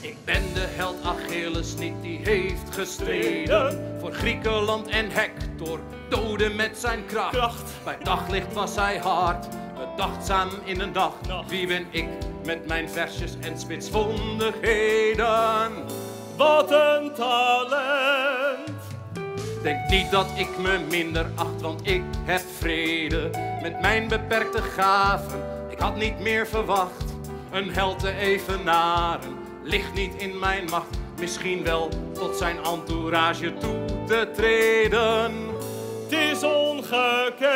Ik ben de held Achilles niet, die heeft gestreden voor Griekenland en Hector, doden met zijn kracht. Kracht. Bij daglicht was hij hard, bedachtzaam in een dag. Nacht. Wie ben ik met mijn versjes en spitsvondigheden? Wat een talent. Denk niet dat ik me minder acht, want ik heb vrede met mijn beperkte gaven. Ik had niet meer verwacht een held te evenaren. Ligt niet in mijn macht, misschien wel tot zijn entourage toe te treden. Het is ongekend.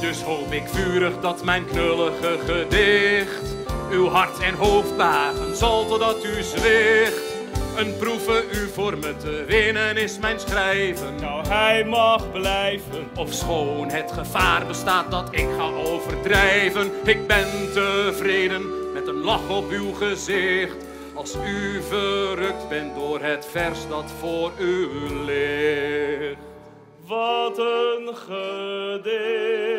Dus hoop ik vurig dat mijn knullige gedicht uw hart en hoofd bagen zal totdat u zwicht. Een proeven u voor me te winnen is mijn schrijven. Nou, hij mag blijven. Of schoon het gevaar bestaat dat ik ga overdrijven. Ik ben tevreden met een lach op uw gezicht. Als u verrukt bent door het vers dat voor u ligt. Wat een gedicht.